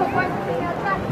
Coba 站